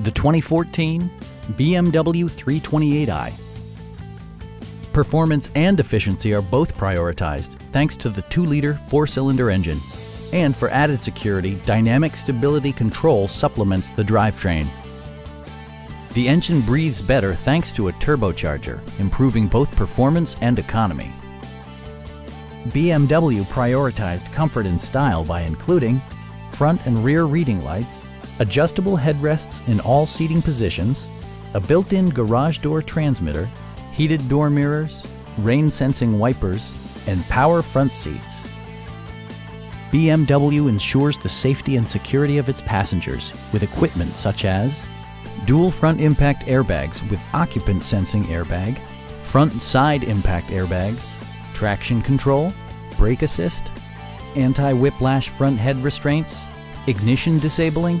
the 2014 BMW 328i. Performance and efficiency are both prioritized thanks to the 2-liter 4-cylinder engine. And for added security, Dynamic Stability Control supplements the drivetrain. The engine breathes better thanks to a turbocharger, improving both performance and economy. BMW prioritized comfort and style by including front and rear reading lights, adjustable headrests in all seating positions, a built-in garage door transmitter, heated door mirrors, rain-sensing wipers, and power front seats. BMW ensures the safety and security of its passengers with equipment such as dual front impact airbags with occupant sensing airbag, front side impact airbags, traction control, brake assist, anti-whiplash front head restraints, ignition disabling,